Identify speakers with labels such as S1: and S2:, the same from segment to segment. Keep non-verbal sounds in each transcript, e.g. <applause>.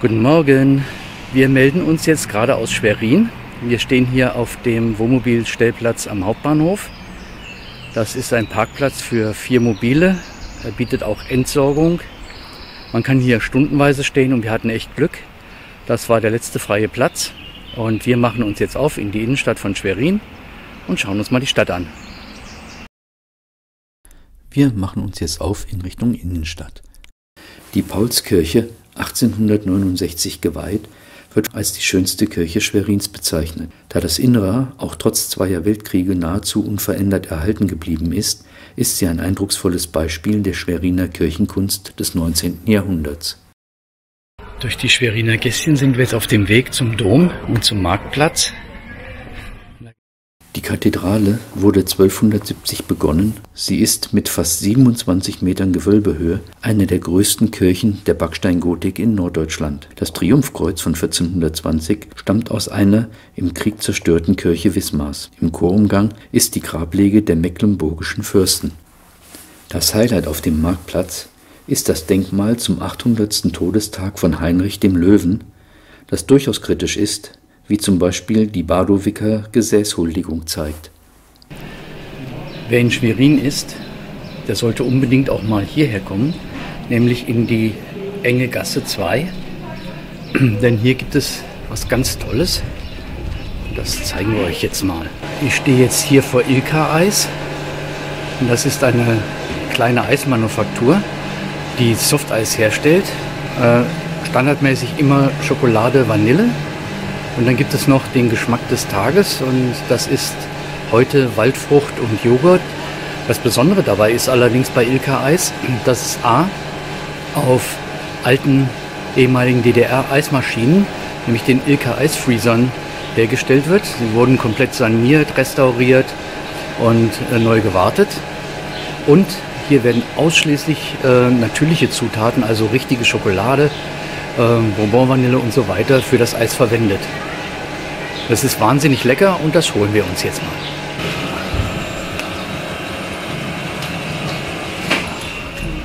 S1: Guten Morgen. Wir melden uns jetzt gerade aus Schwerin. Wir stehen hier auf dem Wohnmobilstellplatz am Hauptbahnhof. Das ist ein Parkplatz für vier Mobile. Er bietet auch Entsorgung. Man kann hier stundenweise stehen und wir hatten echt Glück. Das war der letzte freie Platz. Und wir machen uns jetzt auf in die Innenstadt von Schwerin und schauen uns mal die Stadt an.
S2: Wir machen uns jetzt auf in Richtung Innenstadt. Die Paulskirche, 1869 geweiht, wird als die schönste Kirche Schwerins bezeichnet. Da das Innere auch trotz zweier Weltkriege nahezu unverändert erhalten geblieben ist, ist sie ein eindrucksvolles Beispiel der Schweriner Kirchenkunst des 19. Jahrhunderts.
S1: Durch die Schweriner Gässchen sind wir jetzt auf dem Weg zum Dom und zum Marktplatz.
S2: Die Kathedrale wurde 1270 begonnen. Sie ist mit fast 27 Metern Gewölbehöhe eine der größten Kirchen der Backsteingotik in Norddeutschland. Das Triumphkreuz von 1420 stammt aus einer im Krieg zerstörten Kirche Wismars. Im Chorumgang ist die Grablege der mecklenburgischen Fürsten. Das Highlight auf dem Marktplatz ist das Denkmal zum 800. Todestag von Heinrich dem Löwen, das durchaus kritisch ist, wie zum Beispiel die Badowicker Gesäßhuldigung zeigt.
S1: Wer in Schwerin ist, der sollte unbedingt auch mal hierher kommen, nämlich in die enge Gasse 2. <clears throat> Denn hier gibt es was ganz Tolles. Das zeigen wir euch jetzt mal. Ich stehe jetzt hier vor Ilka Eis. Und das ist eine kleine Eismanufaktur, die Softeis herstellt. Äh, standardmäßig immer Schokolade, Vanille und dann gibt es noch den Geschmack des Tages und das ist heute Waldfrucht und Joghurt. Das Besondere dabei ist allerdings bei Ilka Eis, dass es A auf alten ehemaligen DDR-Eismaschinen, nämlich den Ilka Eisfreezern, hergestellt wird. Sie wurden komplett saniert, restauriert und äh, neu gewartet. Und hier werden ausschließlich äh, natürliche Zutaten, also richtige Schokolade, ähm, Bonbonvanille und so weiter für das Eis verwendet. Das ist wahnsinnig lecker und das holen wir uns jetzt mal.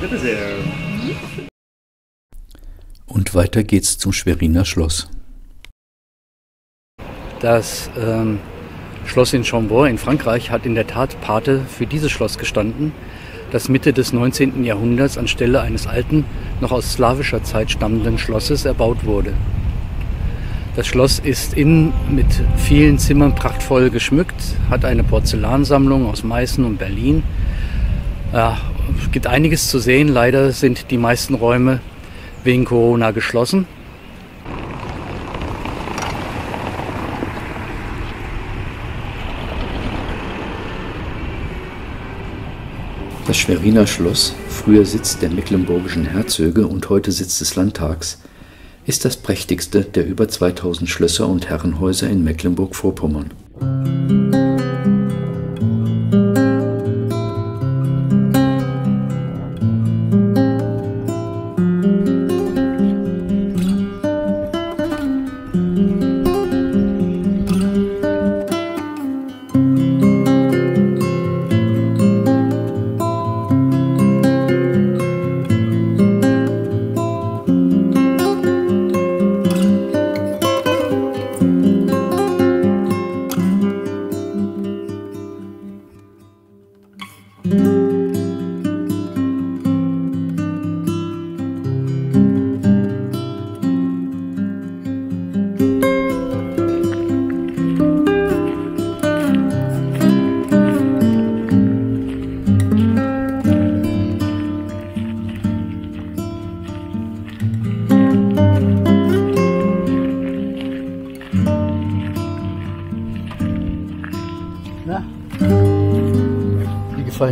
S2: Bitte sehr. Und weiter geht's zum Schweriner Schloss.
S1: Das ähm, Schloss in Chambord in Frankreich hat in der Tat Pate für dieses Schloss gestanden das Mitte des 19. Jahrhunderts anstelle eines alten, noch aus slawischer Zeit stammenden Schlosses erbaut wurde. Das Schloss ist innen mit vielen Zimmern prachtvoll geschmückt, hat eine Porzellansammlung aus Meißen und Berlin. Ja, es gibt einiges zu sehen. Leider sind die meisten Räume wegen Corona geschlossen.
S2: Das Schweriner Schloss, früher Sitz der mecklenburgischen Herzöge und heute Sitz des Landtags, ist das prächtigste der über 2000 Schlösser und Herrenhäuser in Mecklenburg-Vorpommern.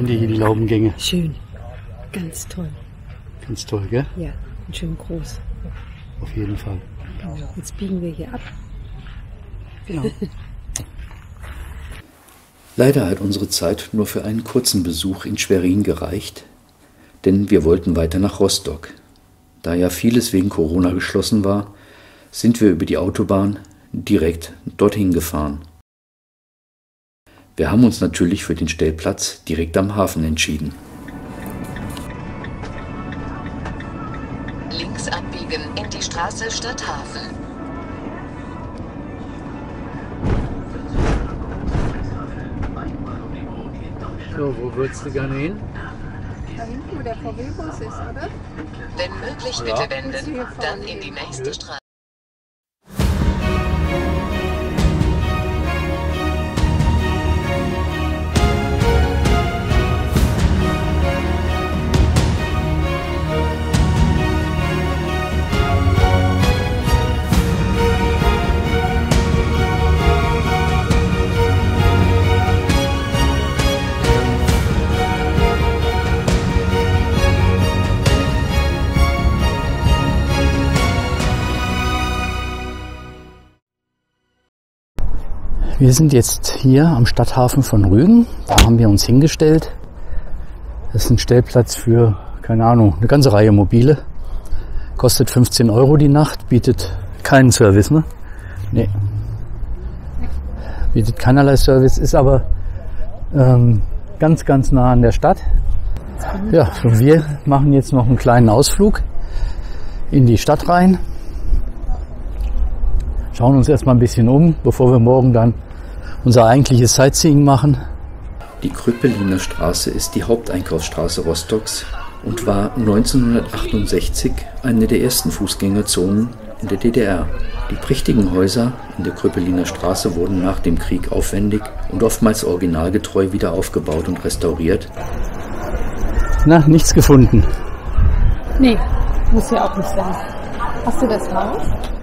S1: Dir hier die Laubengänge?
S3: Schön. Ganz toll.
S1: Ganz toll, gell?
S3: Ja, und schön groß.
S1: Auf jeden Fall.
S3: Genau. Jetzt biegen wir hier ab.
S1: Genau.
S2: Leider hat unsere Zeit nur für einen kurzen Besuch in Schwerin gereicht, denn wir wollten weiter nach Rostock. Da ja vieles wegen Corona geschlossen war, sind wir über die Autobahn direkt dorthin gefahren. Wir haben uns natürlich für den Stellplatz direkt am Hafen entschieden.
S4: Links abbiegen. in die Straße Stadthafen.
S1: So, wo würdest du gerne hin?
S5: Da hinten, wo der VW-Bus ist, oder?
S4: Wenn möglich,
S1: Ja.
S4: bitte wenden. Dann in die nächste Straße.
S1: Wir sind jetzt hier am Stadthafen von Rügen. Da haben wir uns hingestellt. Das ist ein Stellplatz für, keine Ahnung, eine ganze Reihe Mobile. Kostet 15 Euro die Nacht, bietet keinen Service, ne? Nee. Bietet keinerlei Service, ist aber ähm, ganz, ganz nah an der Stadt. Ja, wir machen jetzt noch einen kleinen Ausflug in die Stadt rein. Schauen uns erstmal ein bisschen um, bevor wir morgen dann unser eigentliches Sightseeing machen.
S2: Die Kröpeliner Straße ist die Haupteinkaufsstraße Rostocks und war 1968 eine der ersten Fußgängerzonen in der DDR. Die prächtigen Häuser in der Kröpeliner Straße wurden nach dem Krieg aufwendig und oftmals originalgetreu wieder aufgebaut und restauriert.
S1: Na, nichts gefunden.
S5: Nee, muss ja auch nicht sein. Hast du das Haus?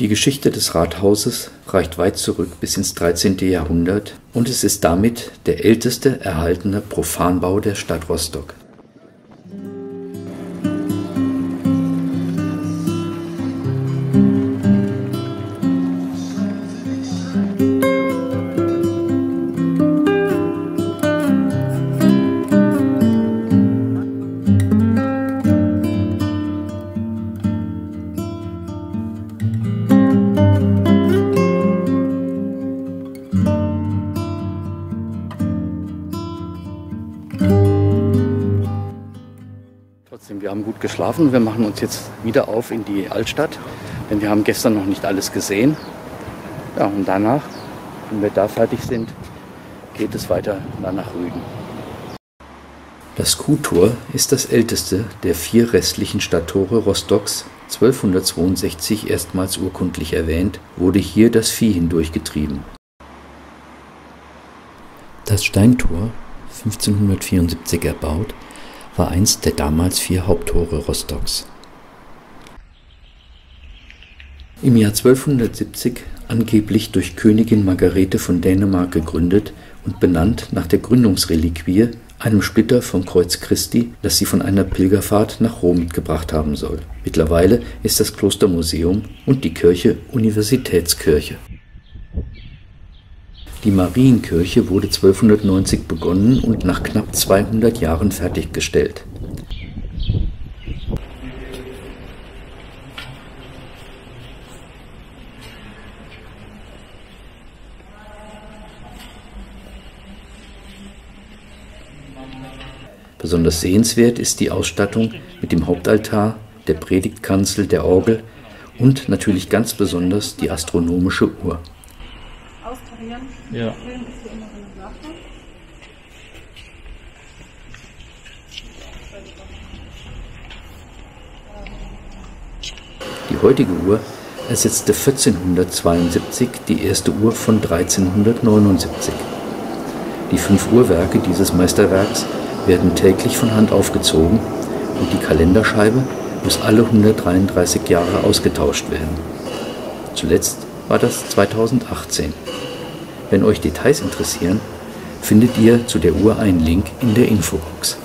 S2: Die Geschichte des Rathauses reicht weit zurück bis ins 13. Jahrhundert und es ist damit der älteste erhaltene Profanbau der Stadt Rostock.
S1: Trotzdem, wir haben gut geschlafen. Wir machen uns jetzt wieder auf in die Altstadt, denn wir haben gestern noch nicht alles gesehen. Ja, und danach, wenn wir da fertig sind, geht es weiter nach Rügen.
S2: Das Kuhtor ist das älteste der vier restlichen Stadttore Rostocks. 1262 erstmals urkundlich erwähnt, wurde hier das Vieh hindurchgetrieben. Das Steintor, 1574 erbaut, war eins der damals vier Haupttore Rostocks. Im Jahr 1270 angeblich durch Königin Margarete von Dänemark gegründet und benannt nach der Gründungsreliquie, einem Splitter vom Kreuz Christi, das sie von einer Pilgerfahrt nach Rom mitgebracht haben soll. Mittlerweile ist das Kloster Museum und die Kirche Universitätskirche. Die Marienkirche wurde 1290 begonnen und nach knapp 200 Jahren fertiggestellt. Besonders sehenswert ist die Ausstattung mit dem Hauptaltar, der Predigtkanzel, der Orgel und natürlich ganz besonders die astronomische Uhr.
S5: Austarieren.
S1: Ja.
S5: Film ist ja immer so eine Sache.
S2: Die heutige Uhr ersetzte 1472 die erste Uhr von 1379. Die fünf Uhrwerke dieses Meisterwerks werden täglich von Hand aufgezogen und die Kalenderscheibe muss alle 133 Jahre ausgetauscht werden. Zuletzt war das 2018. Wenn euch Details interessieren, findet ihr zu der Uhr einen Link in der Infobox.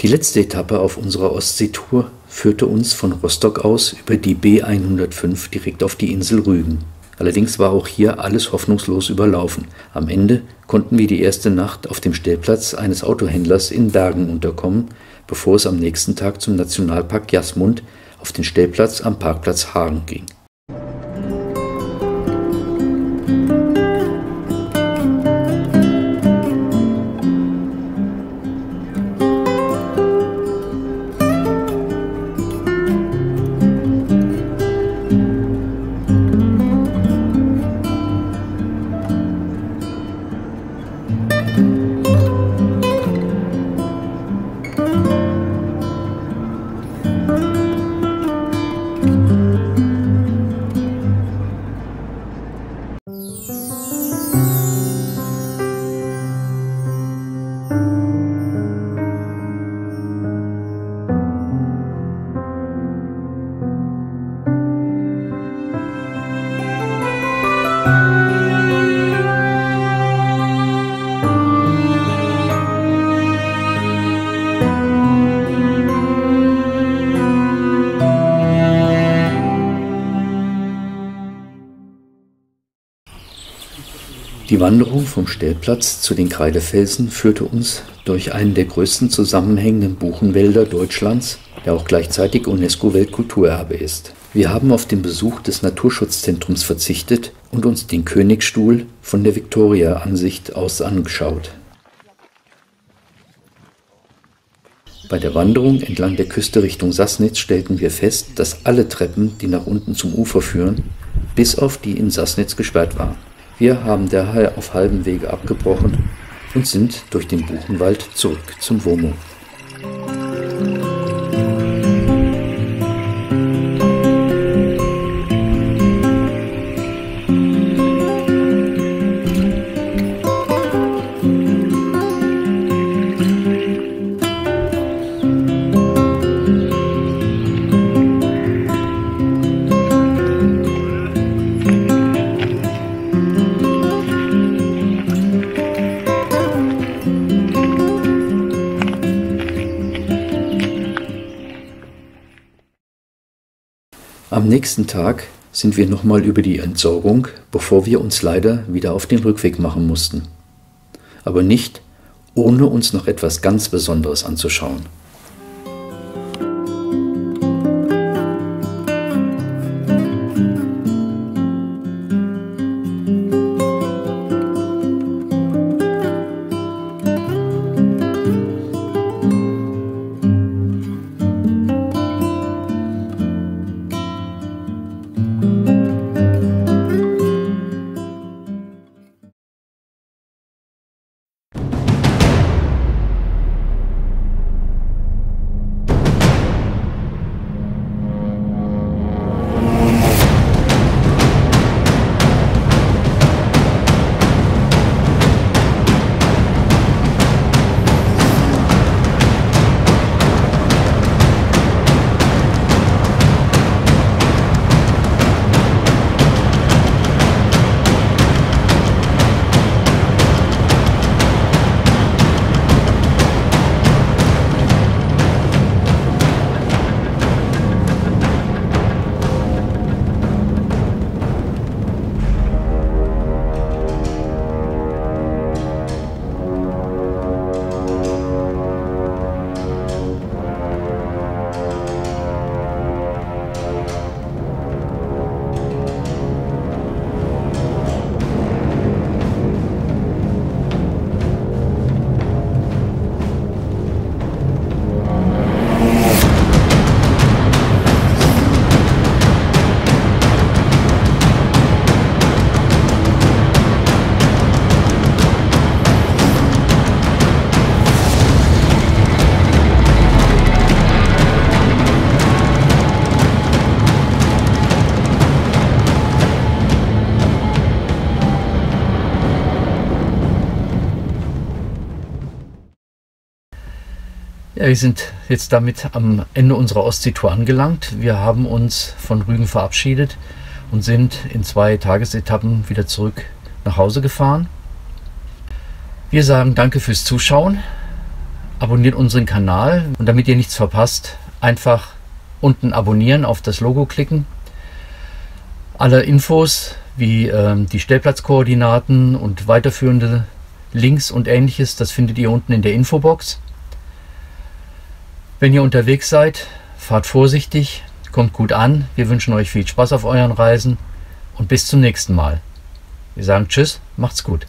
S2: Die letzte Etappe auf unserer Ostseetour führte uns von Rostock aus über die B105 direkt auf die Insel Rügen. Allerdings war auch hier alles hoffnungslos überlaufen. Am Ende konnten wir die erste Nacht auf dem Stellplatz eines Autohändlers in Bergen unterkommen, bevor es am nächsten Tag zum Nationalpark Jasmund auf den Stellplatz am Parkplatz Hagen ging. Wanderung vom Stellplatz zu den Kreidefelsen führte uns durch einen der größten zusammenhängenden Buchenwälder Deutschlands, der auch gleichzeitig UNESCO-Weltkulturerbe ist. Wir haben auf den Besuch des Naturschutzzentrums verzichtet und uns den Königstuhl von der Victoria-Ansicht aus angeschaut. Bei der Wanderung entlang der Küste Richtung Sassnitz stellten wir fest, dass alle Treppen, die nach unten zum Ufer führen, bis auf die in Sassnitz gesperrt waren. Wir haben daher auf halbem Wege abgebrochen und sind durch den Buchenwald zurück zum WOMO. Am nächsten Tag sind wir nochmal über die Entsorgung, bevor wir uns leider wieder auf den Rückweg machen mussten. Aber nicht, ohne uns noch etwas ganz Besonderes anzuschauen.
S1: Wir sind jetzt damit am Ende unserer Ostseetour angelangt. Wir haben uns von Rügen verabschiedet und sind in zwei Tagesetappen wieder zurück nach Hause gefahren. Wir sagen danke fürs Zuschauen, abonniert unseren Kanal und damit ihr nichts verpasst, einfach unten abonnieren, auf das Logo klicken. Alle Infos wie äh, die Stellplatzkoordinaten und weiterführende Links und ähnliches, das findet ihr unten in der Infobox. Wenn ihr unterwegs seid, fahrt vorsichtig, kommt gut an. Wir wünschen euch viel Spaß auf euren Reisen und bis zum nächsten Mal. Wir sagen Tschüss, macht's gut.